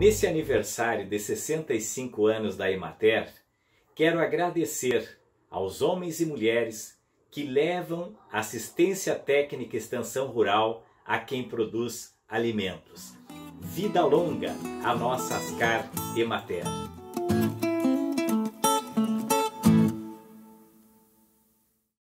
Nesse aniversário de 65 anos da Emater, quero agradecer aos homens e mulheres que levam assistência técnica e extensão rural a quem produz alimentos. Vida longa a nossa Ascar Emater.